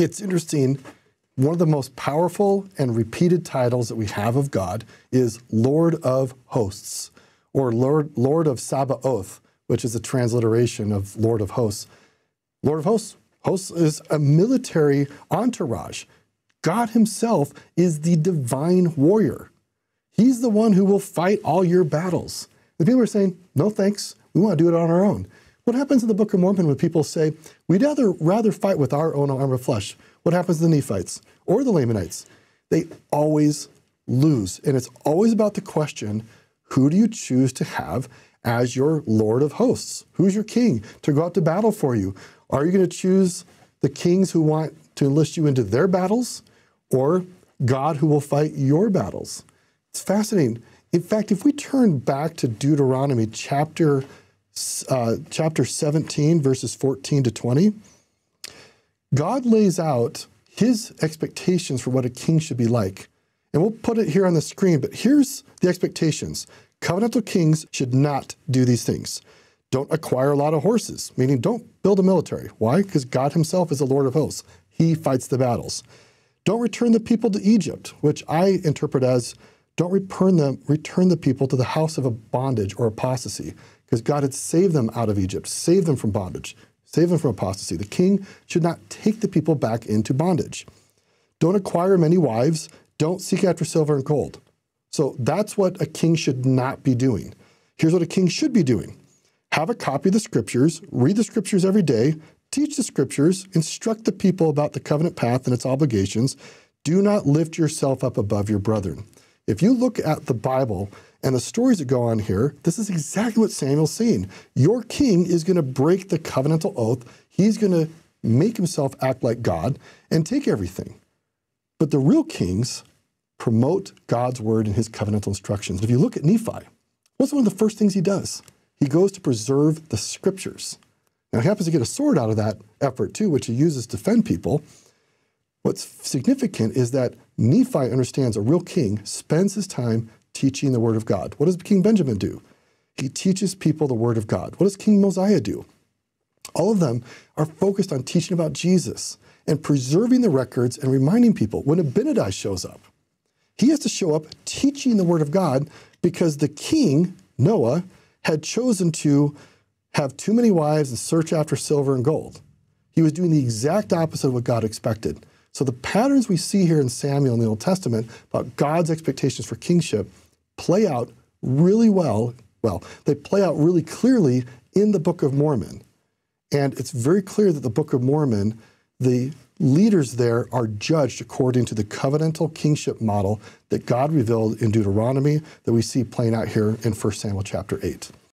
it's interesting. One of the most powerful and repeated titles that we have of God is Lord of Hosts, or Lord, Lord of Sabaoth, which is a transliteration of Lord of Hosts. Lord of Hosts, hosts is a military entourage. God Himself is the divine warrior. He's the one who will fight all your battles. The people are saying, no thanks, we want to do it on our own. What happens in the Book of Mormon when people say, we'd rather, rather fight with our own arm of flesh? What happens to the Nephites or the Lamanites? They always lose. And it's always about the question who do you choose to have as your Lord of hosts? Who's your king to go out to battle for you? Are you going to choose the kings who want to enlist you into their battles or God who will fight your battles? It's fascinating. In fact, if we turn back to Deuteronomy chapter uh, chapter 17, verses 14 to 20, God lays out his expectations for what a king should be like. And we'll put it here on the screen, but here's the expectations. Covenantal kings should not do these things. Don't acquire a lot of horses, meaning don't build a military. Why? Because God himself is the Lord of hosts. He fights the battles. Don't return the people to Egypt, which I interpret as don't return them, return the people to the house of a bondage or apostasy because God had saved them out of Egypt, saved them from bondage, saved them from apostasy. The king should not take the people back into bondage. Don't acquire many wives. Don't seek after silver and gold. So that's what a king should not be doing. Here's what a king should be doing have a copy of the scriptures, read the scriptures every day, teach the scriptures, instruct the people about the covenant path and its obligations. Do not lift yourself up above your brethren. If you look at the Bible, and the stories that go on here, this is exactly what Samuel's saying. Your king is going to break the covenantal oath. He's going to make himself act like God and take everything. But the real kings promote God's word and his covenantal instructions. If you look at Nephi, what's one of the first things he does? He goes to preserve the scriptures. Now, he happens to get a sword out of that effort too, which he uses to defend people. What's significant is that Nephi understands a real king spends his time teaching the Word of God. What does King Benjamin do? He teaches people the Word of God. What does King Mosiah do? All of them are focused on teaching about Jesus and preserving the records and reminding people when Abinadi shows up. He has to show up teaching the Word of God because the king, Noah, had chosen to have too many wives and search after silver and gold. He was doing the exact opposite of what God expected. So the patterns we see here in Samuel in the Old Testament about God's expectations for kingship play out really well. Well, they play out really clearly in the Book of Mormon. And it's very clear that the Book of Mormon, the leaders there are judged according to the covenantal kingship model that God revealed in Deuteronomy that we see playing out here in 1 Samuel chapter 8.